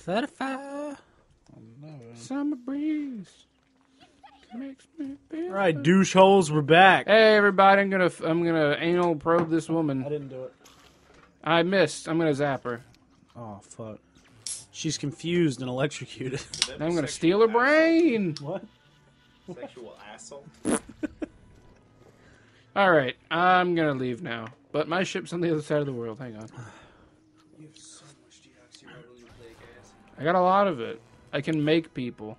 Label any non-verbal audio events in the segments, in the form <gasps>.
35. Summer breeze makes me feel. All right, douche holes, we're back. Hey everybody, I'm gonna I'm gonna anal probe this woman. I didn't do it. I missed. I'm gonna zap her. Oh, fuck. She's confused and electrocuted. I'm gonna steal her brain. what? Sexual asshole. <laughs> All right, I'm gonna leave now. But my ship's on the other side of the world. Hang on. <sighs> I got a lot of it. I can make people.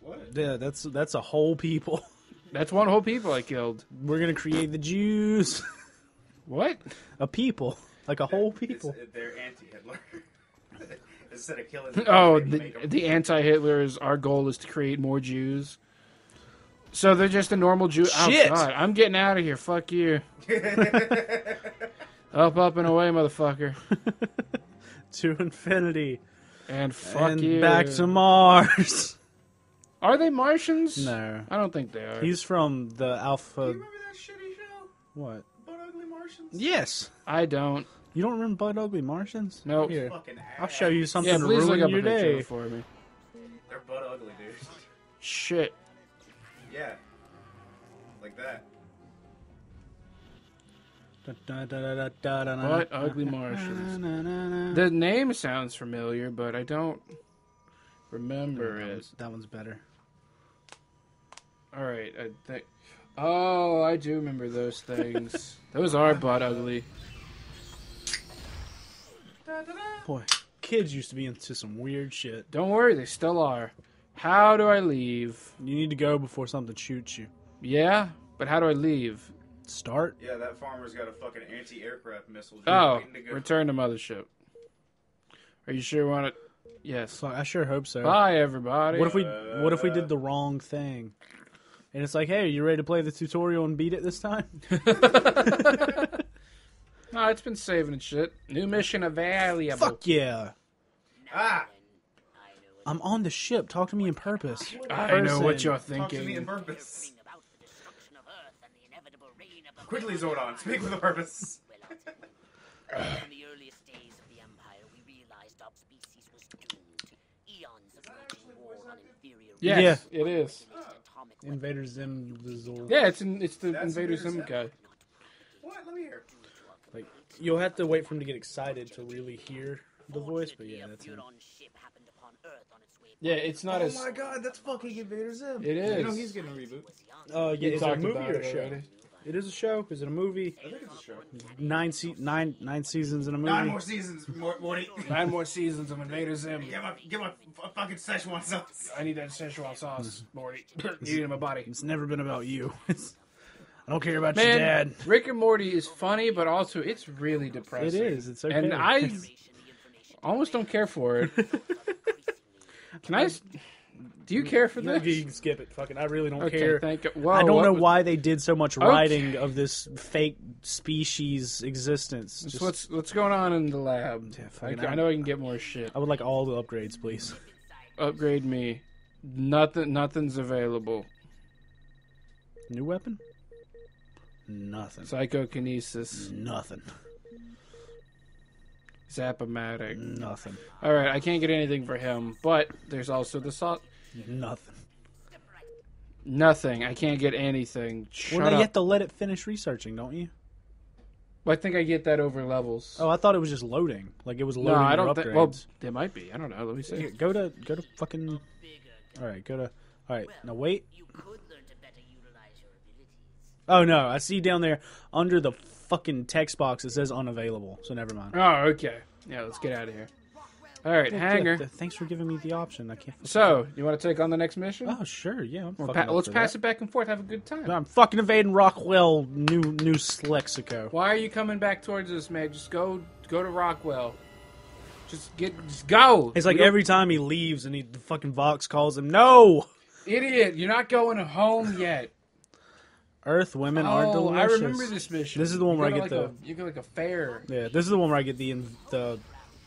What? Yeah, that's that's a whole people. <laughs> That's one whole people I killed. We're gonna create the Jews. What? a people. Like a whole people. It's, they're anti-Hitler. <laughs> Instead of killing. them, Oh, the, make 'em- the anti-Hitlers. Our goal is to create more Jews. So they're just a normal Jew. Shit. Oh God, I'm getting out of here. Fuck you. <laughs> Up, up, and away, motherfucker. to infinity. And fuck and you. back to Mars. <laughs> Are they Martians? no. I don't think they are. He's from the Alpha. Do Alpha. you remember that shitty show? What? Butt Ugly Martians? Yes. I don't. You don't remember Bud Ugly Martians? Nope. Here, Fucking ass. I'll show you something Yeah, to please look up your a picture day. for me. They're butt ugly, dude. Shit. Yeah. Like that. What ugly Martians? Martians. The name sounds familiar, but I don't remember that, it. one's, that one's better. All right, I think. Oh, I do remember those things. <laughs> those are butt ugly. Boy, kids used to be into some weird shit. Don't worry, they still are. How do I leave? You need to go before something shoots you. Yeah, but how do I leave? Start. Yeah, that farmer's got a fucking anti-aircraft missile. Just Oh, to go. return to mothership. Are you sure you want it? Yes. Fuck, I sure hope so. Bye, everybody. What if we What if we did the wrong thing? And it's like, hey, are you ready to play the tutorial and beat it this time? <laughs> No, it's been saving and shit. New mission available. Fuck yeah! Ah! I'm on the ship. Talk to me in purpose. I know what you're Talk to me in thinking. purpose. about the destruction of Earth and the inevitable reign of the Quickly, Zordon, speak with a purpose. Well, I'll tell. In the earliest days of the Empire, we realized our species was doomed. Eons of waging war on inferior Yes, it is. atomic Invader Zim the Zor. Yeah, it's in, it's the That's Invader Invader Zim Zim. guy. What? Let me hear. Like you'll have to wait for him to get excited to really hear the voice, but yeah, that's him. ship happened upon Earth on its Yeah, it's not Oh as. my god, that's fucking Invader Zim. It You know is. he's getting a reboot. Uh, yeah, You is it a talked movie about or a it show? already. It is a show. Is it a movie? I think it's a show. Nine se- nine nine seasons in a movie. Nine more seasons, Mor- Morty. <laughs> Nine more seasons of Invader Zim. Give my, give my f- fucking Szechuan sauce. I need that Szechuan sauce, Morty. need <laughs> it in my body. It's never been about you. <laughs> I don't care about your Man, dad. Rick and Morty is funny, but also it's really It depressing. is. It's okay. And I almost don't care for it. Can I? s- Do you care for Maybe you can skip it. Fucking, I really don't Okay, care. thank you. Whoa, I don't know was- why they did so much writing of this fake species existence. Just Just- what's what's going on in the lab? Yeah, I, I know I can get more shit. I would like all the upgrades, please. Upgrade me. Nothing. Nothing's available. New weapon? Nothing. Psychokinesis. Nothing. Zapomatic. Nothing. All right, I can't get anything for him, but there's also the salt. Nothing. Nothing. I can't get anything. Shut well, now you have to let it finish researching, don't you? Well, I think I get that over levels. Oh, I thought it was just loading. Like it was loading no, I don't think. Well, there might be. I don't know. Let me see. Here, go to go to fucking. All right, go to. All right, now wait. You could learn to better utilize your abilities. Oh no, I see down there under the fucking text box it says unavailable. So never mind. Oh, okay. Yeah, let's get out of here. All right, Yeah, hanger. th- Thanks for giving me the option. I can't. So, you want to take on the next mission? Oh sure, yeah. I'm pa- let's pass that. it back and forth. Have a good time. I'm fucking invading Rockwell, New New Lexico. Why are you coming back towards us, man? Just go, go to Rockwell. Just get, just go. It's like every time he leaves and he the fucking Pox calls him, no. idiot. You're not going home yet. Earth women are oh, I delicious. remember this mission. This is the one You where I get to the. a, you get like a fair. Yeah, this is the one where I get the the.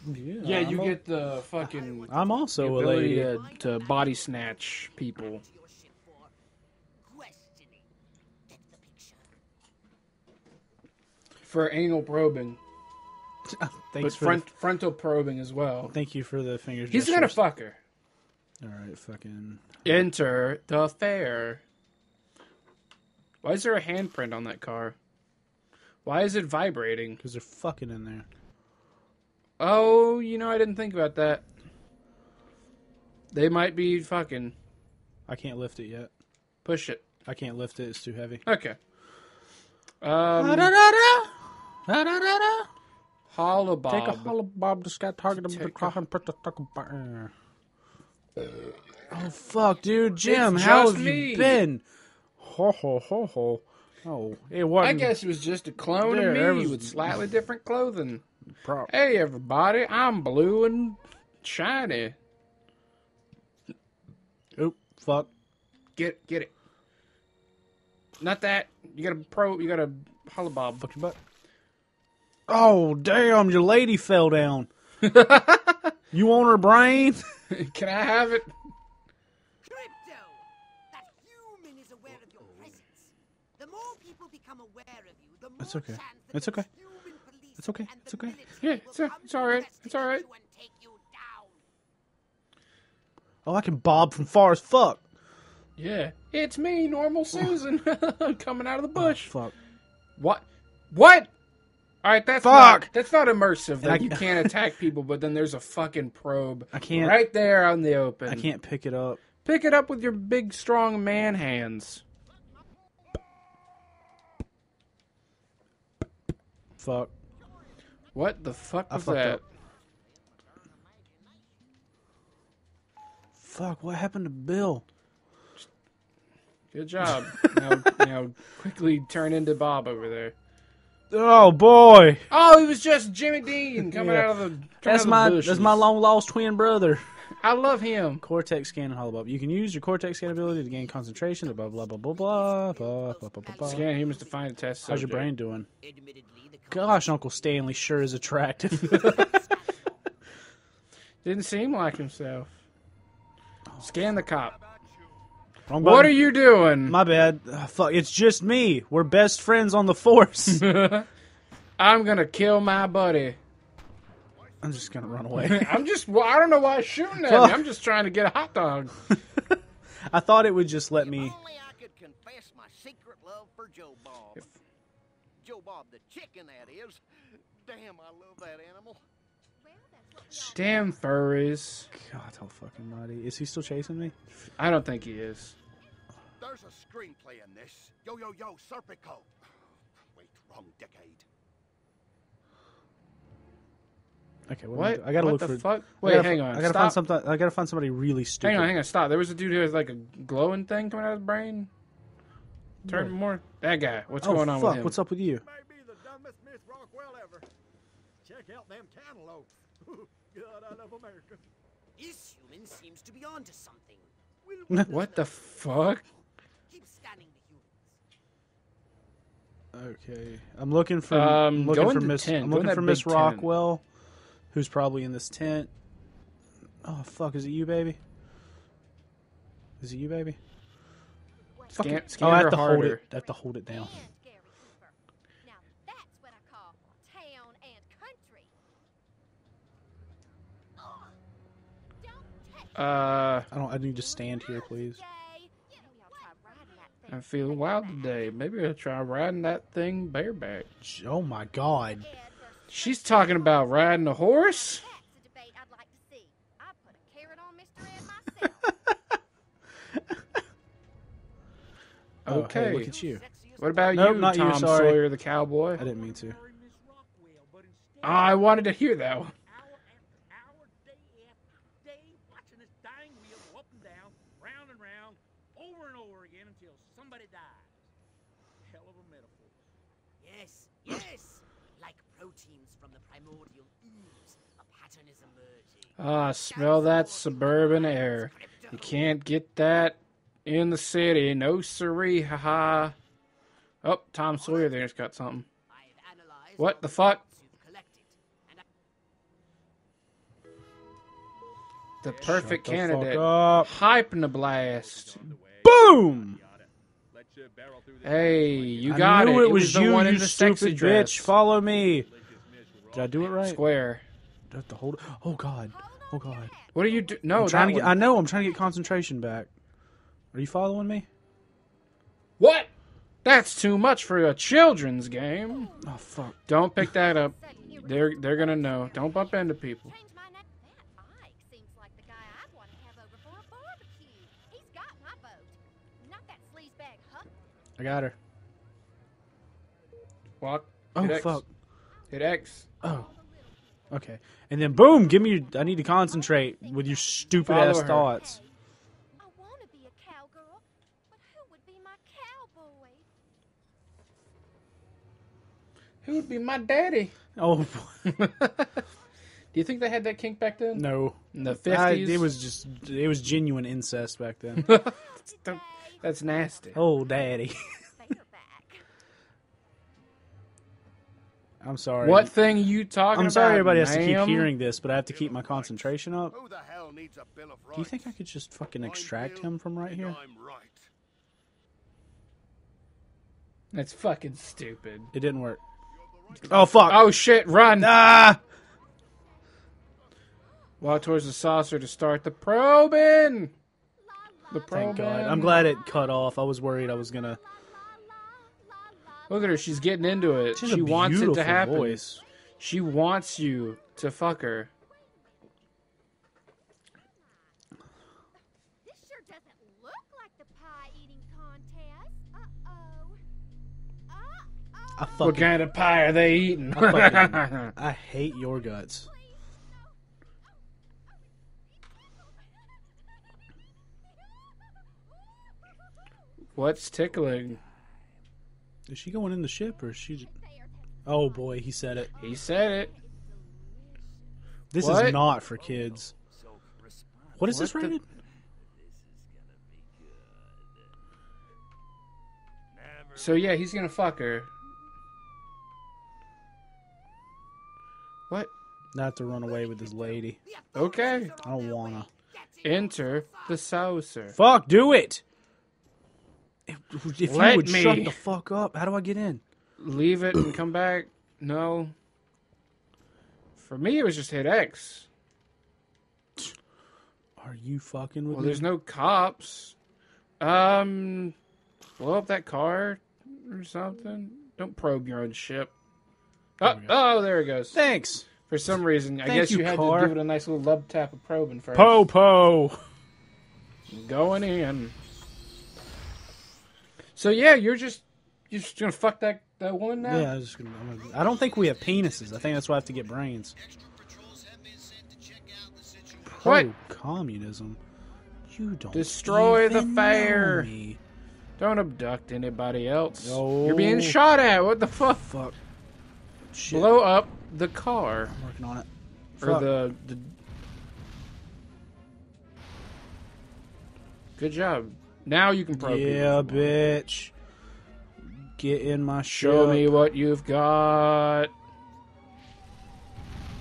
Yeah, I'm you a- get the fucking I'm also a lady. to, to body snatch people. For questioning. Get the picture. for anal probing. <laughs> Thanks but for front frontal probing as well. thank you for the fingers. He's gestures. fuck her. All right, fucking. Enter the fair. Why is there a handprint on that car? Why is it vibrating? Because they're fucking in there. Oh, you know, I didn't think about that. They might be fucking. I can't lift it yet. Push it. I can't lift it. It's too heavy. Okay. Um, HoloBob. Take a HoloBob. This guy targeted Take the car and put the fucking button. Oh fuck, dude, Jim, It's how just have me. you been? Ho ho ho ho. Oh, it wasn't. I guess it was just a clone Yeah, of it me was- with slightly different clothing. Pro- Hey, everybody, I'm blue and shiny. Oop, fuck. Get get it. Not that. You got a pro. You got a HoloBob. Fuck your butt. Oh damn, your lady fell down. <laughs> you want her brain? <laughs> Can I have it? Crypto! That human is aware of your presence. The more people become aware of you, the more It's okay. chance that It's the okay. Human police It's okay. It's okay. Yeah, it's a- it's all right. It's all right. investigate you and take you down. Oh, I can bob from far as fuck. Yeah, it's me, normal Susan, <laughs> coming out of the oh, bush. Fuck. What? What? All right, that's Fuck. Not, that's not immersive. That I- you <laughs> can't attack people, but then there's a fucking probe. I can't- Right there on the open. I can't pick it up. pick it up with your big, strong man hands. Fuck. What the fuck I was that? Up. Fuck, what happened to Bill? Good job. now, <laughs> now quickly turn into Bob over there. Oh boy! Oh, he was just Jimmy Dean coming yeah. out of the. That's of the my bushes. that's my long lost twin brother. I love him. Cortex scan and HoloBob. You can use your cortex scan ability to gain concentration. Blah blah blah blah blah blah blah blah. blah, blah. Scan humans to find a test. Subject. How's your brain doing? Admittedly, the Gosh, Uncle Stanley sure is attractive. <laughs> <laughs> Didn't seem like himself. Scan the cop. Oh, Wrong What button. are you doing? My bad. Ugh, fuck, it's just me. We're best friends on the force. <laughs> I'm gonna kill my buddy. I'm just gonna run away. I'm just. Well, I don't know why he's shooting at Fuck. me. I'm just trying to get a hot dog. I thought it would just let If me. only I could confess my secret love for Joe Bob. Joe Bob the chicken, that is. Damn, I love that animal. Damn furries. God, how fucking naughty. Is he still chasing me? I don't think he is. There's a screenplay in this. Yo, yo, yo, Serpico. Wait, wrong decade. Okay, what? What? do I, do? I gotta what look the for. fuck? Wait, gotta, hang on. I gotta Stop. find something. I gotta find somebody really stupid. Hang on, hang on. Stop. There was a dude who has like a glowing thing coming out of his brain. Turn Where? more. That guy. What's oh going on fuck! with him? What's up with you? Maybe the dumbest Miss Rockwell ever. Check out them cantaloupes. <laughs> God, I love America. This human seems to be onto something. <laughs> What the fuck? Keep scanning the humans. Okay, I'm looking for. Um, I'm looking for Miss. I'm Go looking for Miss big tent. Rockwell, who's probably in this tent. Oh fuck! Is it you, baby? Is it you, baby? Oh, I have to harder. hold it. I have to hold it down. <gasps> Uh, I don't. I need to stand here, please. I'm feeling wild today. Maybe I'll try riding that thing bareback. Oh my god! She's talking about riding a horse. Okay. Oh, hey, look at you. What about nope, you, not Tom you, sorry. Sawyer the Cowboy? I didn't mean to. Oh, I wanted to hear that one. Ah, smell that suburban air. You can't get that in the city. No siree, haha. Oh, Tom Sawyer there's got something. What the fuck? reports you've collected, and I- The perfect the candidate. Hypnoblast. Boom! Hey, you got I knew it. it, was, was you, you the stupid bitch. dress. Follow me. Did I do it right? Square. Do I have to hold? Oh god. Oh god. What are you do? No, I'm trying to get. I know. I'm trying to get concentration back. Are you following me? What? That's too much for a children's game. Oh fuck. Don't pick that up. They're they're gonna know. Don't bump into people. Change my name. That Ike seems like the guy I'd want to have over for a barbecue. He's got my vote. Not that sleazebag Huck. I got her. Walk. Oh Hit X. fuck. Hit X. Oh. Okay. And then boom. Give me. Your, I need to concentrate with your stupid Follow ass her. thoughts. I want to be a cowgirl, but who would be my cowboy? Who would be my daddy? Oh <laughs> Do you think they had that kink back then? no. In the I, fifties. it was just. It was genuine incest back then. <laughs> That's nasty. oh daddy. <laughs> I'm sorry. What thing are you talking about? I'm sorry everybody has to keep ma'am? hearing this, but I have to keep my concentration up. Who the hell needs a bill of rights? Do you think I could just fucking extract him from right here? I'm right. That's fucking stupid. It didn't work. Oh fuck! Oh shit! Run! Ah! Walk towards the saucer to start the probing. The Thank. God. I'm glad it cut off. I was worried I was gonna. Look at her. She's getting into it. She's she a wants it to happen. voice. She wants you to fuck her. Doesn't look like the pie eating contest. Uh oh. Uh I What kind of pie are they eating? I fucking- <laughs> I hate your guts. What's tickling? Is she going in the ship or is she? Oh boy, he said it. He said it. This What? is not for kids. What is this What the- rated? So yeah, he's gonna fuck her. What? Not to run away with this lady. Okay. I don't wanna. Enter the saucer. Fuck, do it. If, if Let you would me. shut the fuck up, how do I get in? Leave it and come back. No. For me, it was just hit X. Are you fucking with Well, me? there's no cops. Um, blow up that car or something. Don't probe your own ship. Oh, oh, there it goes. Thanks. For some reason, I guess you, you, had car. to give it a nice little love tap of probing first. Po po. Going in. So yeah, you're just you're just gonna fuck that that woman now. Yeah, I, was just gonna, I'm gonna, I don't think we have penises. I think that's why I have to get brains. What? Pro communism. You don't Destroy the even know fair. me. Don't abduct anybody else. No. You're being shot at. What the fuck? Fuck. Shit. Blow up the car I'm working on it. or the, the. Good job. Now you can probe. yeah, if you want. bitch. Get in my Show ship. me what you've got.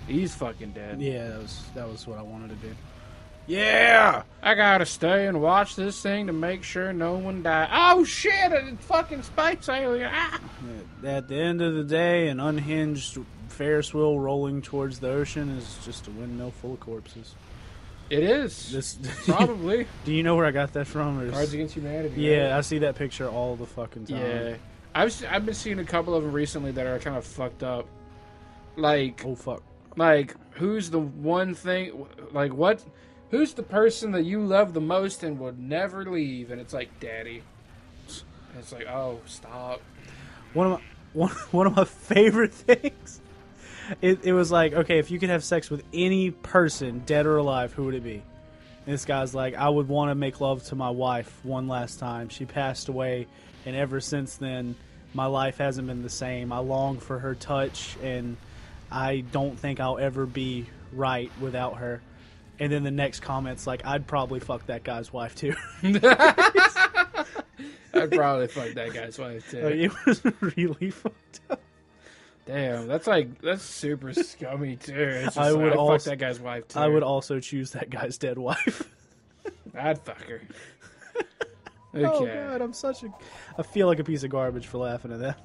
He's fucking dead. Yeah, that was that was what I wanted to do. Yeah. I gotta stay and watch this thing to make sure no one dies. Oh shit! A fucking space alien! Ah! At the end of the day, an unhinged Ferris wheel rolling towards the ocean is just a windmill full of corpses. It is This <laughs> probably Do you know where I got that from? Is- Cards Against Humanity. yeah, I see that picture all the fucking time. yeah. I've I've been seeing a couple of them recently that are kind of fucked up. Like Oh fuck. like who's the one thing like what who's the person that you love the most and would never leave and it's like daddy and it's like oh stop One of my one, <laughs> one of my favorite things. It, it was like, okay, if you could have sex with any person, dead or alive, who would it be? And this guy's like, I would want to make love to my wife one last time. She passed away, and ever since then, my life hasn't been the same. I long for her touch, and I don't think I'll ever be right without her. And then the next comment's like, I'd probably fuck that guy's wife too. <laughs> i'd probably fuck that guy's wife too Like, it was <laughs> really fucked up. damn that's like that's super scummy too just I would I'd fuck also- that guy's wife too I would also choose that guy's dead wife. <laughs> i'd fuck her Oh okay god, I'm such a. I feel like a piece of garbage for laughing at that.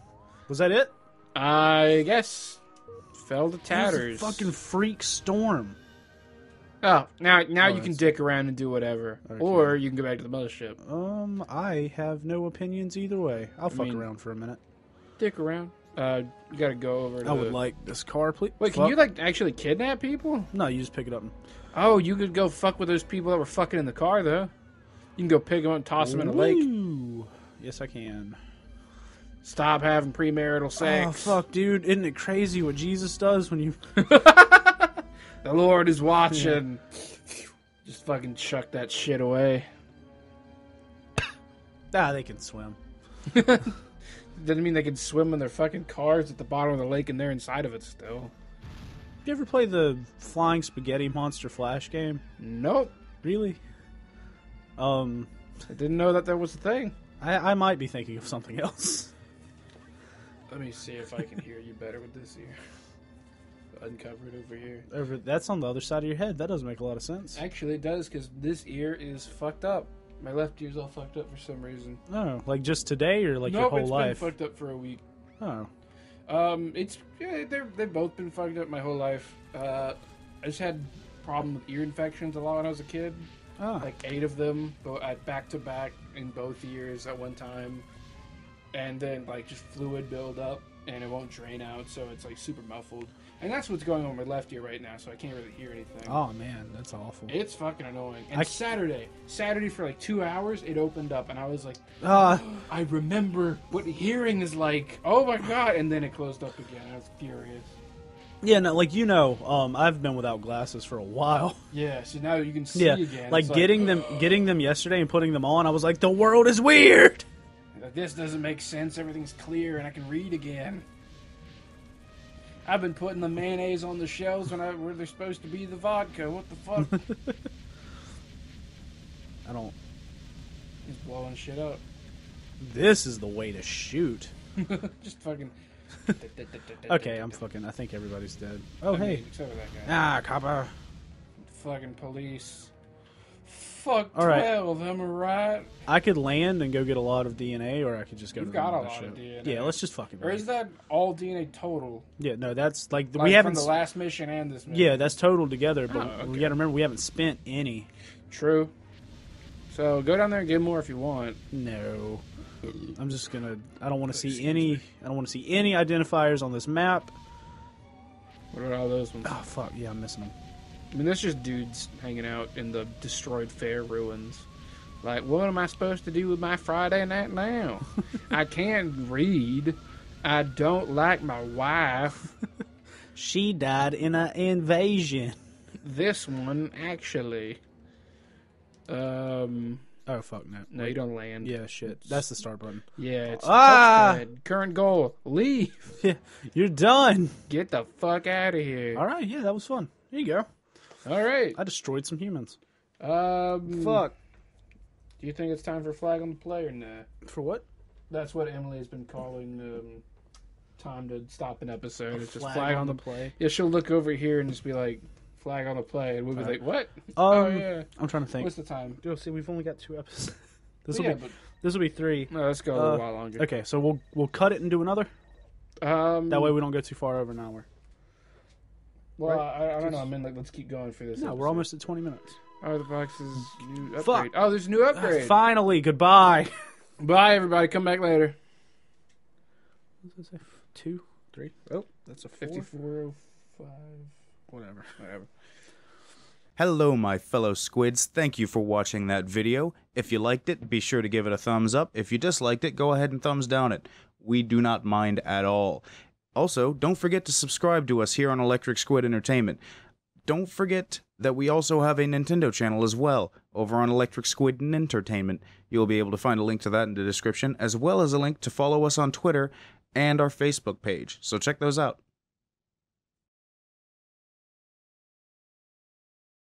Was that it? i guess fell to It was a tatters. fucking freak storm. Oh, now now Oh, you can dick around and do whatever, Okay. or you can go back to the mothership. Um, I have no opinions either way. I'll fuck mean- around for a minute. Dick around. Uh, you gotta go over. To I would the- like this car, please. Wait, can you like actually kidnap people? No, you just pick it up. Oh, you could go fuck with those people that were fucking in the car, though. You can go pick them up and toss them in a lake. Yes, I can. Stop having premarital sex. Oh fuck, dude! Isn't it crazy what Jesus does when you? <laughs> <laughs> The Lord is watching. Just fucking chuck that shit away. <laughs> ah, they can swim. <laughs> Doesn't mean they can swim in their fucking cars at the bottom of the lake and they're inside of it still. You ever play the Flying Spaghetti Monster Flash game? Nope. Really? Um, I didn't know that that was a thing. I, I might be thinking of something <laughs> else. Let me see if I can hear you better with this ear. Uncover it over here. Over, that's on the other side of your head. That doesn't make a lot of sense. Actually, it does because this ear is fucked up. My left ear's all fucked up for some reason. Oh, like just today or like nope, your whole it's life? been fucked up for a week. Oh, Um, it's yeah, they're they've both been fucked up my whole life. Uh, I just had problem with ear infections a lot when I was a kid. oh, Like eight of them, but at back to back in both ears at one time, and then like just fluid build up and it won't drain out, so it's like super muffled. And that's what's going on with my left ear right now, so I can't really hear anything. oh man, that's awful. It's fucking annoying. And I- Saturday, Saturday for like two hours, it opened up, and I was like, Ah, I remember what hearing is like. Oh my god! And then it closed up again. I was furious. yeah, no, like you know, um, I've been without glasses for a while. <laughs> Yeah. So now you can see Yeah, again. like It's getting them, getting them yesterday and putting them on. I was like, the world is weird. Like, this doesn't make sense. Everything's clear, and I can read again. I've been putting the mayonnaise on the shelves when I, where they're supposed to be the vodka. What the fuck? <laughs> I don't. He's blowing shit up. This is the way to shoot. <laughs> Just fucking. <laughs> Okay, I'm fucking. I think everybody's dead. Oh I mean, hey, except for that guy. ah, copper. Fucking police. Fuck All right. 12, am I right? I could land and go get a lot of DNA, or I could just go You've to the got a lot of DNA. Yeah, let's just fucking. Or is that all DNA total? Yeah, no, that's like, Like we haven't. from the s- last mission and this mission. yeah, that's total together, but Oh, we okay. got to remember we haven't spent any. True. So go down there and get more if you want. No, mm. I'm just gonna. I don't want to see any. I don't want to see any identifiers on this map. What about all those ones? Oh fuck, yeah, I'm missing them. I mean, that's just dudes hanging out in the destroyed fair ruins. Like, what am I supposed to do with my Friday night now? <laughs> I can't read. I don't like my wife. She died in an invasion. This one, actually. Um, Oh fuck no. no, you don't land. Yeah, shit. That's the start button. Yeah, it's Ah! Current goal. Leave. Yeah, <laughs> you're done. Get the fuck out of here. All right, yeah, that was fun. There you go. All right. I destroyed some humans. Um, Fuck. Do you think it's time for flag on the play or nah? For what? That's what Emily has been calling um, time to stop an episode. It's just flag on the play. Yeah, she'll look over here and just be like, flag on the play. And we'll be Alright. like, what? Um, oh, yeah. I'm trying to think. What's the time? Oh, see, we've only got two episodes. <laughs> this will yeah, be but this will be three. no, let's go a little Uh, while longer. Okay, so we'll we'll cut it and do another. Um, That way we don't go too far over an hour. Well, right? I, I don't know. I mean, like, let's keep going for this. No, we're almost at 20 minutes. Oh, the Pox's new upgrade. Fuck. Oh, there's a new upgrade. Finally, goodbye. <laughs> Bye, everybody. Come back later. What does it say? Two, three. Oh, that's a four. 5405. Whatever. Whatever. Hello, my fellow squids. Thank you for watching that video. If you liked it, be sure to give it a thumbs up. If you disliked it, go ahead and thumbs down it. We do not mind at all. Also, don't forget to subscribe to us here on Electric Squid Entertainment. Don't forget that we also have a Nintendo channel as well over on Electric Squid Entertainment. You'll be able to find a link to that in the description, as well as a link to follow us on Twitter and our Facebook page. So check those out.